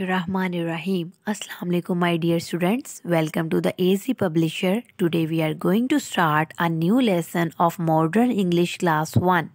Rahim. Assalamu alaikum my dear students. Welcome to the AZ Publisher. Today we are going to start a new lesson of Modern English Class 1.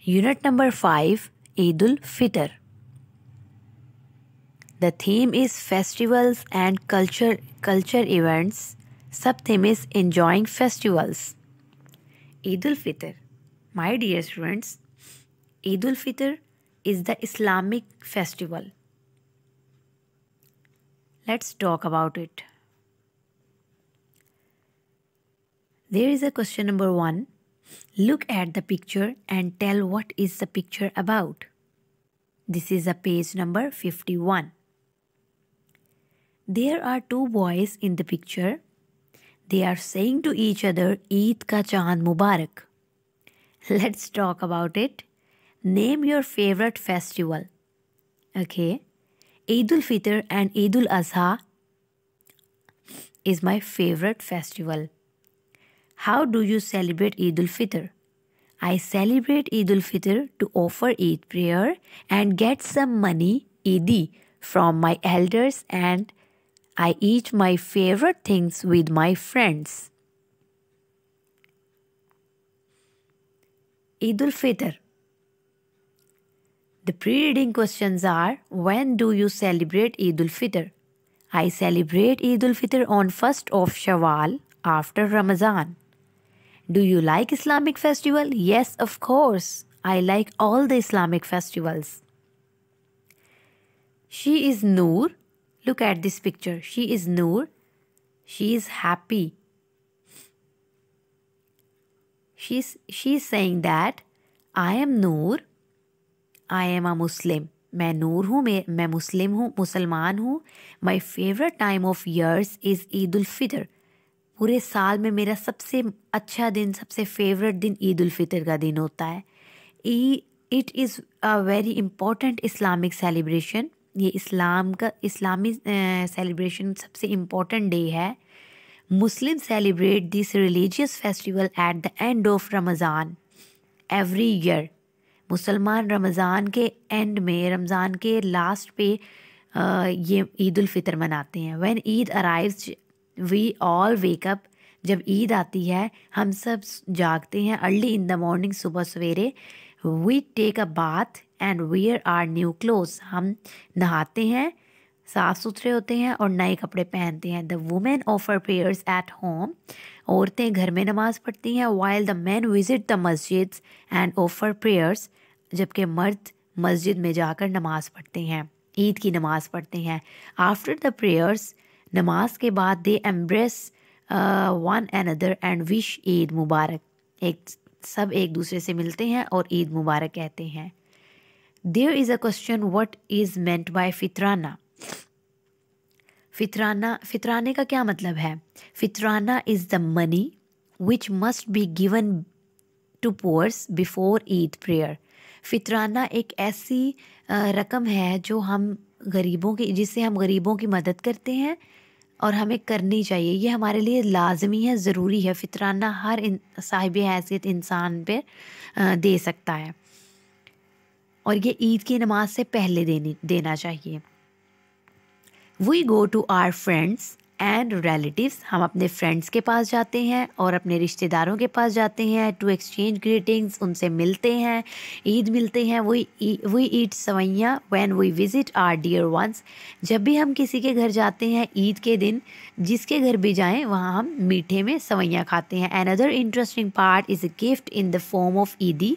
Unit number 5 Eid Fitr. The theme is festivals and culture culture events. Sub theme is enjoying festivals. Eid Fitr. My dear students, Eid Fitr is the Islamic festival. Let's talk about it. There is a question number one. Look at the picture and tell what is the picture about. This is a page number 51. There are two boys in the picture. They are saying to each other, Eid ka chand Mubarak. Let's talk about it. Name your favorite festival. Okay. Eid ul Fitr and Eid ul Azha is my favorite festival. How do you celebrate Eid ul Fitr? I celebrate Eid ul Fitr to offer Eid prayer and get some money, Eid, from my elders and I eat my favorite things with my friends. Eid ul Fitr the pre-reading questions are When do you celebrate Eid al-Fitr? I celebrate Eid al-Fitr on 1st of Shawwal after Ramadan. Do you like Islamic festival? Yes, of course. I like all the Islamic festivals. She is Noor. Look at this picture. She is Noor. She is happy. She's she's saying that I am Noor I am a Muslim मैं नूर हूँ, मैं मैं मुस्लिम हूँ, मुसलमान हूँ। My favourite time of years is Eid ul Fitr पूरे साल में मेरा सबसे अच्छा दिन, सबसे फेवरेट दिन ईद उल फितर का दिन होता है। It is a very important Islamic celebration ये इस्लाम का इस्लामी सेलिब्रेशन सबसे इम्पोर्टेंट डे है। Muslim celebrate this religious festival at the end of Ramzan every year मुसलमान रमज़ान के एंड में, रमज़ान के लास्ट पे ये ईद फितर मनाते हैं। When Eid arrives we all wake up जब ईद आती है, हम सब जागते हैं अर्ली इन द मॉर्निंग सुबह सवेरे। We take a bath and wear our new clothes हम नहाते हैं साफ़ सुथरे होते हैं और नए कपड़े पहनते हैं। The women offer prayers at home. औरतें घर में नमाज़ पढ़ती हैं while the men visit the masjid and offer prayers जबकि मर्द मस्जिद में जाकर नमाज़ पढ़ते हैं, ईद की नमाज़ पढ़ते हैं। आफ्टर द प्रेयर्स नमाज़ के बाद they embrace one another and wish Eid Mubarak. एक, सब एक दूसरे से मिलते हैं और ईद मुबारक कहते हैं। There is a question what is meant by fitrana fitrana, फितराने का क्या मतलब है? Fitrana is the money which must be given to poors before Eid prayer फितराना एक ऐसी रकम है जो हम गरीबों की, जिससे हम गरीबों की मदद करते हैं और हमें करनी चाहिए। ये हमारे लिए लाजमी है, ज़रूरी है। फितराना हर इन, साहिब हैसियत इंसान पे दे सकता है। और ये ईद की नमाज़ से पहले देनी, देना चाहिए। We go to our friends and relatives हम अपने फ्रेंड्स के पास जाते हैं और अपने रिश्तेदारों के पास जाते हैं टू एक्सचेंज ग्रीटिंग्स उनसे मिलते हैं, ईद मिलते हैं वही we eat sewaiyan when we visit our dear ones जब भी हम किसी के घर जाते हैं ईद के दिन, जिसके घर भी जाएँ, वहाँ हम मीठे में सवैयाँ खाते हैं. Another interesting part is a gift in the form of Eidi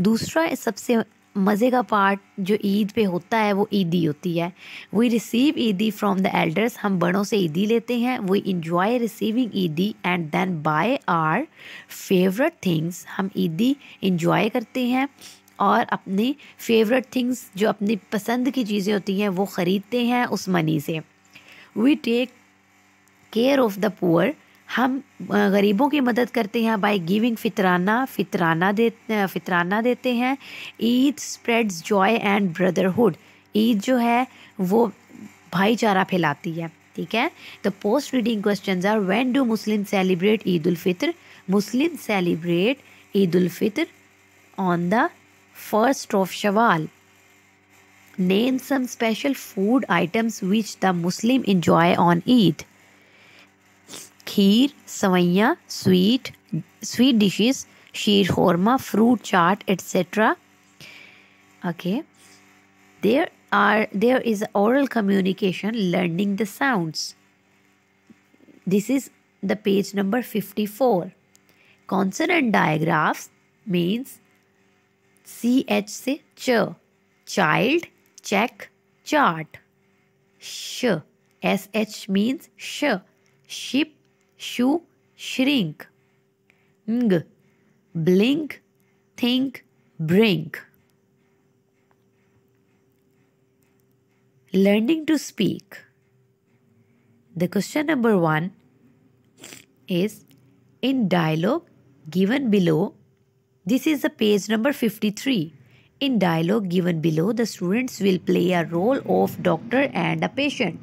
दूसरा सबसे मज़े का पार्ट जो ईद पे होता है, वो ईदी होती है। We receive Eidi from the elders हम बड़ों से ईदी लेते हैं। We enjoy receiving Eidi and then buy our favourite things हम ईदी इंजॉय करते हैं और अपनी फेवरेट थिंग्स जो अपनी पसंद की चीज़ें होती हैं, वो ख़रीदते हैं उस मनी से। We take care of the poor हम गरीबों की मदद करते हैं बाय गिविंग फितराना फितराना दे फितराना देते हैं। Eid spreads joy and brotherhood Eid जो है, वो भाईचारा फैलाती है, ठीक है? The post reading question are when do Muslim celebrate Eid ul Fitr Muslim celebrate Eid ul Fitr on the first of Shawwal name some special food items which the Muslim enjoy on Eid. Kheer, savaiya, sweet, sweet dishes, sheer horma, fruit chaat, etc. Okay. There are there is oral communication, learning the sounds. This is the page number 54. Consonant digraphs means CH ch, child, check, chart. Sh, SH means sh, ship, shoe, shrink. Ng, blink, think, brink. Learning to speak. The question number one is in dialogue given below. This is the page number 53. In dialogue given below, the students will play a role of doctor and a patient.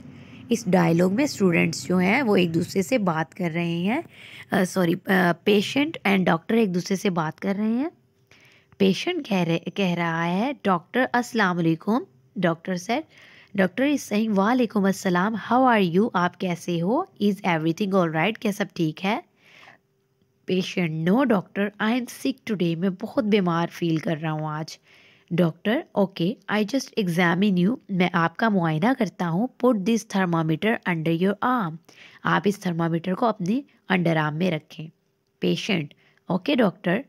इस dialogue में students जो हैं, वो एक दूसरे से बात कर रहे हैं। सॉरी पेशेंट एंड डॉक्टर एक दूसरे से बात कर रहे हैं। पेशेंट कह रहे, कह रहा है डॉक्टर अस्सलाम वालेकुम। Doctor sir doctor is saying वालेकुम अस्सलाम हाउ आर यू आप कैसे हो? इज़ एवरीथिंग ऑल राइट क्या सब ठीक है? Patient no doctor I am sick today मैं बहुत बीमार फील कर रहा हूँ आज। Doctor okay I just examine you मैं आपका मुआयना करता हूँ put this thermometer under your arm आप इस थर्मामीटर को अपने अंडर आर्म में रखें। Patient okay doctor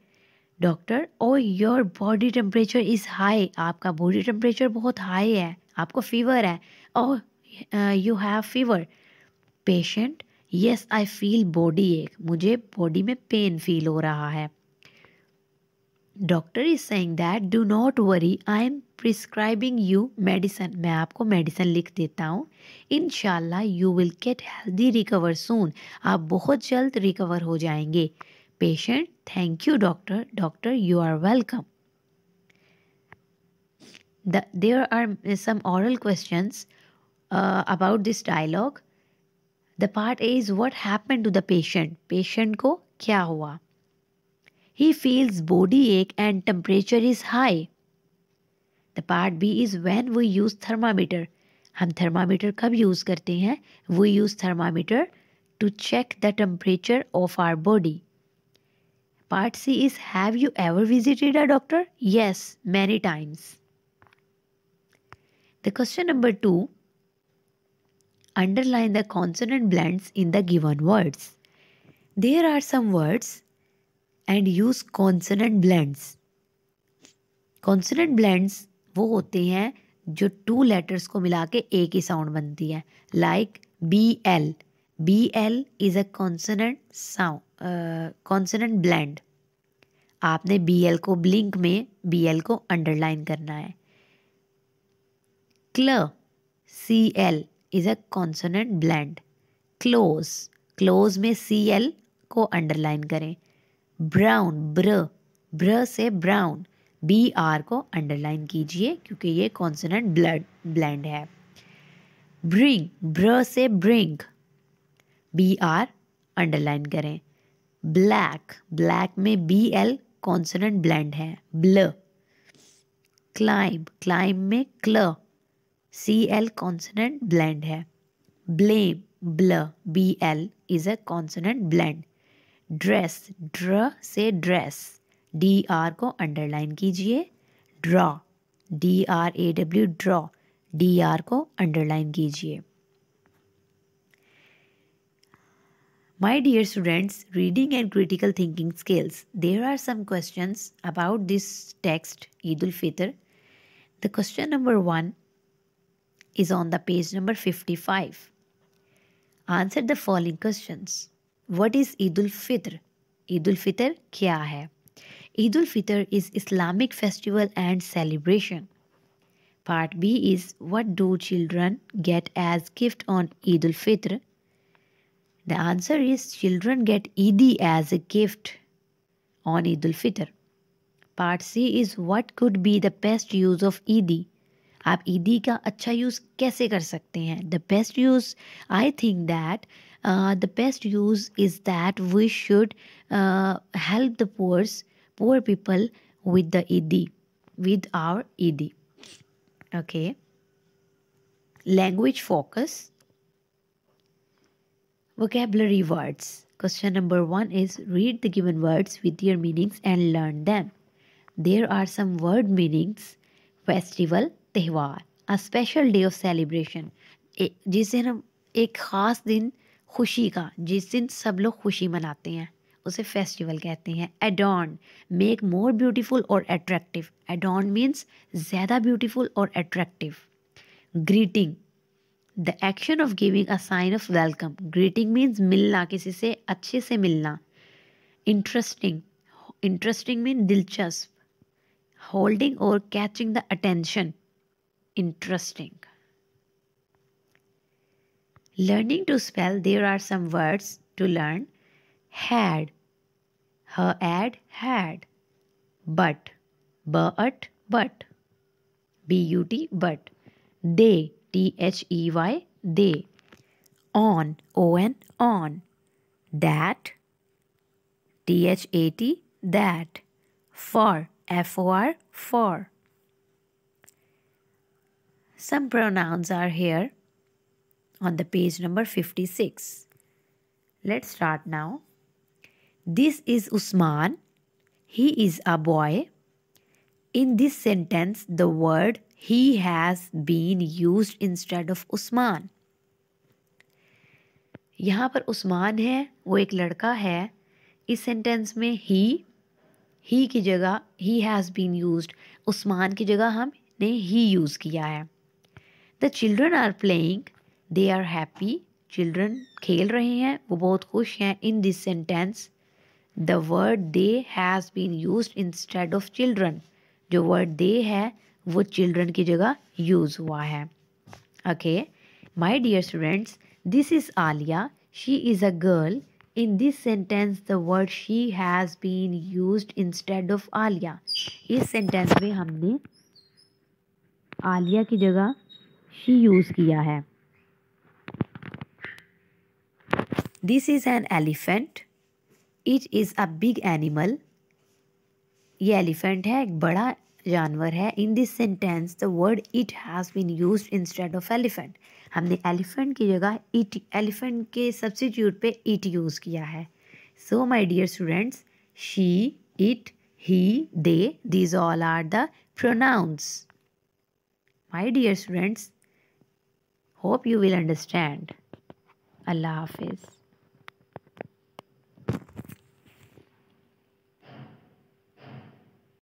doctor oh your body temperature is high आपका बॉडी टेम्परेचर बहुत हाई है। आपको फीवर है। ओह you have fever patient yes I feel body ache. मुझे बॉडी में पेन फील हो रहा है। Doctor is saying that do not worry I am prescribing you medicine मैं आपको मेडिसन लिख देता हूँ in you will get healthy recover soon आप बहुत जल्द रिकवर हो जाएँगे patient thank you doctor doctor you are welcome the, there are some oral questions uh, about this dialogue. The part A is what happened to the patient. Patient को क्या हुआ? He feels body ache and temperature is high. The part B is when we use thermometer. हम thermometer कब use करते हैं? We use thermometer to check the temperature of our body. Part C is have you ever visited a doctor? Yes, many times. The question number two underline the consonant blends in the given words. There are some words and use consonant blends. Consonant blends वो होते हैं जो two letters को मिला के एक ही sound बनती है like B L B L is a consonant sound consonant blend आपने बी एल को ब्लिंक में बी एल को अंडरलाइन करना है क्ल C L is a consonant blend. Close close में सी एल को अंडरलाइन करें ब्राउन, ब्र ब्र से ब्राउन बी आर को अंडरलाइन कीजिए, क्योंकि ये कॉन्सोनेंट ब्लड ब्लेंड है। ब्रिंग ब्र से ब्रिंग बी आर अंडरलाइन करें। ब्लैक ब्लैक में बी एल कॉन्सोनेंट ब्लैंड है। ब्ल क्लाइम क्लाइम में क्ल सी एल कॉन्सनेंट ब्लैंड है। ब्लेम ब्ल B L is a consonant blend dress ड्र से ड्रेस डी आर को अंडरलाइन कीजिए draw D R A W draw D R को अंडरलाइन कीजिए। My dear students reading and critical thinking skills there are some question about this text Eid ul Fitr the question number one is on the page number fifty five answer the following question what is Eid Fitr Eid Fitr क्या है? Eid Fitr is Islamic festival and celebration part B is what do children get as gift on Eid Fitr the answer is children get Eidi as a gift on Eid Fitr part C is what could be the best use of Eidi आप ईदी का अच्छा use कैसे कर सकते हैं? The best use I think that The best use is that we should help the poors poor people with the ईदी with our ED. Okay. language focus vocabulary words question number 1 is read the given words with their meanings and learn them there are some word meanings festival त्यौहार a special day of celebration जिस दिन हम एक ख़ास दिन खुशी का, जिस दिन सब लोग खुशी मनाते हैं, उसे फेस्टिवल कहते हैं। एडॉन मेक मोर ब्यूटीफुल और अट्रैक्टिव एडॉन मीन्स ज़्यादा ब्यूटीफुल और attractive greeting the action of giving a sign of welcome greeting means मिलना, किसी से अच्छे से मिलना। इंटरेस्टिंग इंटरेस्टिंग मीन दिलचस्प। होल्डिंग और catching the attention interesting Learning to spell, there are some words to learn. Had, her ad, had. But, but, but. B-U-T, but. They, T-H-E-Y, they. On, O-N, on. That, T-H-A-T, that. For, F-O-R, for. Some pronouns are here on the page number 56. Let's start now. This is Usman. He is a boy. In this sentence, the word he has been used instead of Usman. यहाँ पर उस्मान है वो एक लड़का है इस sentence में ही he की जगह he has been used Usman की जगह हमने ही यूज़ किया है the children are playing they are happy children खेल रहे हैं वो बहुत खुश हैं in this sentence the word they has been use instead of children जो वर्ड दे है वो चिल्ड्रन की जगह यूज़ हुआ है okay my dear students this is Aliya she is a girl in this sentence the word she has been use instead of Aliya इस sentence में हमने आलिया की जगह शी यूज़ किया है। This is an elephant it is a big animal ये elephant है, एक बड़ा जानवर है। In this sentence the word it has been use instead of elephant हमने एलिफेंट की जगह इट एलिफेंट के सब्सिट्यूट पे इट यूज़ किया है। So my dear students she it he they these all are the pronouns my dear students hope you will understand Allah हाफिज़